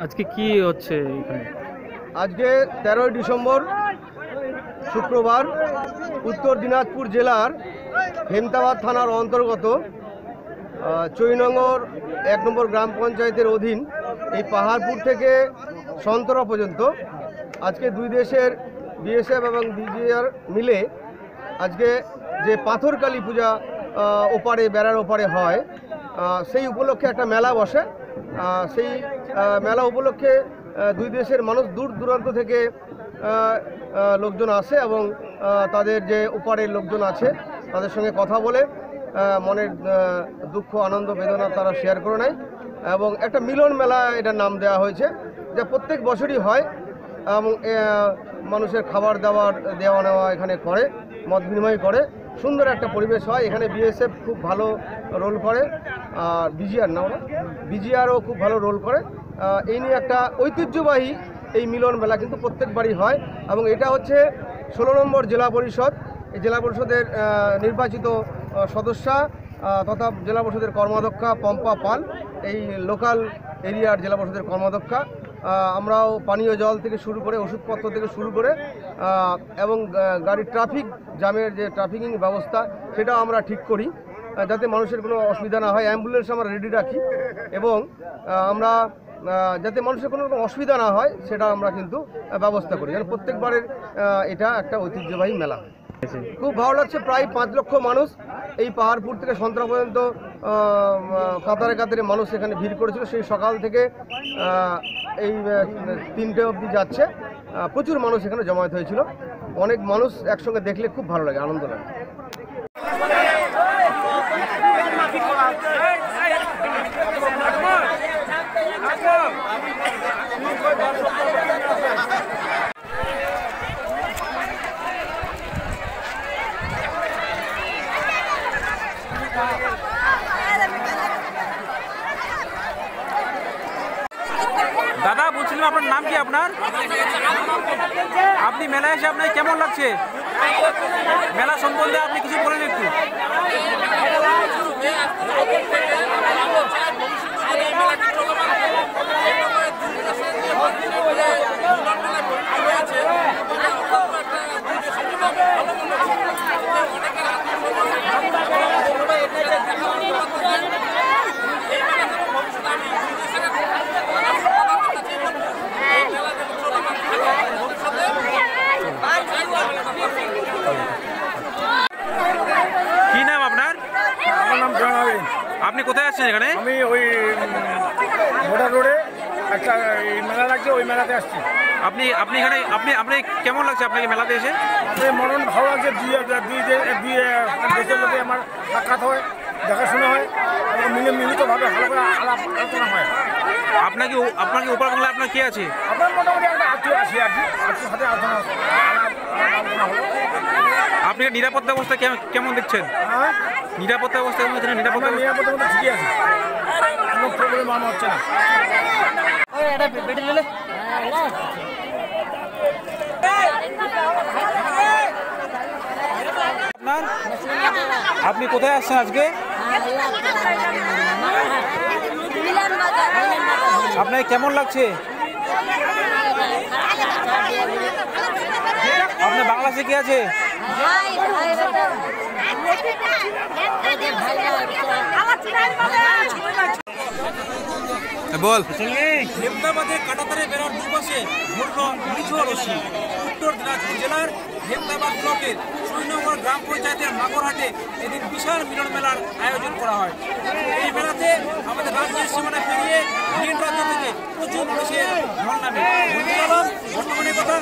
আজকে কি হচ্ছে আজকে তেরোই ডিসেম্বর শুক্রবার উত্তর দিনাজপুর জেলার হেমতাবাদ থানার অন্তর্গত চৈনগর এক নম্বর গ্রাম পঞ্চায়েতের অধীন এই পাহাড়পুর থেকে সন্তরা পর্যন্ত আজকে দুই দেশের বিএসএফ এবং বিজিআর মিলে আজকে যে পাথরকালী পূজা ওপারে, বেড়ার ওপারে হয় সেই উপলক্ষে একটা মেলা বসে। সেই মেলা উপলক্ষে দুই দেশের মানুষ দূর দূরান্ত থেকে লোকজন আসে এবং তাদের যে ওপারের লোকজন আছে, তাদের সঙ্গে কথা বলে মনের দুঃখ, আনন্দ, বেদনা তারা শেয়ার করে নেয়। এবং একটা মিলন মেলা এটার নাম দেওয়া হয়েছে, যা প্রত্যেক বছরই হয় এবং মানুষের খাবার দাবার দেওয়া নেওয়া এখানে করে, মত বিনিময় করে। সুন্দর একটা পরিবেশ হয়। এখানে বিএসএফ খুব ভালো রোল করে। আর বিজিআর না বিজিআরও খুব ভালো রোল করে। এই নিয়ে একটা ঐতিহ্যবাহী এই মিলন মেলা কিন্তু প্রত্যেকবারই হয়। এবং এটা হচ্ছে ষোলো নম্বর জেলা পরিষদ। এই জেলা পরিষদের নির্বাচিত সদস্যা তথা জেলা পরিষদের কর্মাধ্যক্ষা পম্পা পাল, এই লোকাল এরিয়ার জেলা পরিষদের কর্মাধ্যক্ষা। আমরাও পানীয় জল থেকে শুরু করে ওষুধপত্র থেকে শুরু করে এবং গাড়ির ট্রাফিক জ্যামের যে ট্রাফিকিং ব্যবস্থা, সেটাও আমরা ঠিক করি যাতে মানুষের কোনো অসুবিধা না হয়। অ্যাম্বুলেন্স আমরা রেডি রাখি এবং আমরা যাতে মানুষের কোনো রকম অসুবিধা না হয়, সেটা আমরা কিন্তু ব্যবস্থা করি। যেন প্রত্যেকবারের এটা একটা ঐতিহ্যবাহী মেলা খুব ভালো লাগছে, প্রায় পাঁচ লক্ষ মানুষ এই পাহাড়পুর থেকে সন্ত্রা পর্যন্ত কাতারে কাতারে মানুষ এখানে ভিড় করেছিল। সেই সকাল থেকে এই তিনটে অবধি যাচ্ছে। প্রচুর মানুষ এখানে জমায়েত হয়েছিল। অনেক মানুষ একসঙ্গে দেখলে খুব ভালো লাগে, আনন্দ লাগে। দাদা, বলছিলাম আপনার নাম কি আপনার? আপনি মেলায় এসে আপনার কেমন লাগছে? মেলা সম্বন্ধে আপনি কিছু বলেন একটু। আপনি কোথায় আসছেন এখানে আমি ওই ভোটার রোডে একটা মেলা লাগছে ওই মেলাতে আসছি আপনি আপনি এখানে আপনি আপনি কেমন লাগছে আপনাকে মেলাতে এসে মরণ ভালো লাগছে দুই দুই দে- দুই দেশের লোকে আমার সাক্ষাৎ হয় দেখাশোনা হয় মিলে মিলিতভাবে ভালো করে আলাপ আলোচনা হয় আপনাকে আপনাকে ওপার বাংলায় আপনার কে আছে আপনার মোটামুটি একটা আত্মীয় আছি আর কি আত্মীয় সাথে আলোচনা আলাপ আলোচনা হলো আপনি নিরাপত্তা অবস্থা কেমন- কেমন দেখছেন? হ্যাঁ? নিরাপত্তা ব্যবস্থা কেমন দেখছেন? নিরাপত্তা নিরাপত্তা ঠিকই আছে। কোনো প্রবলেম আমার হচ্ছে না। আপনার? আপনি কোথায় আসছেন আজকে? আপনাকে কেমন লাগছে? আপনার বাংলা শিখে আছে। বল। হেমদাবাদের কাটাতারে বেড়ার দুপাশে ঘূর্ণ রশি। উত্তর দিনাজপুর জেলার হেমদাবাদ ব্লকের সুইনগর গ্রাম পঞ্চায়েতের মাগরহাটে এদিন বিশাল মিলন মেলার আয়োজন করা হয়। এই মেলাতে আমাদের রাজ্যের সীমানা পেরিয়ে ভিন রাজ্য থেকে প্রচুর মানুষের ঢল নামে। কথা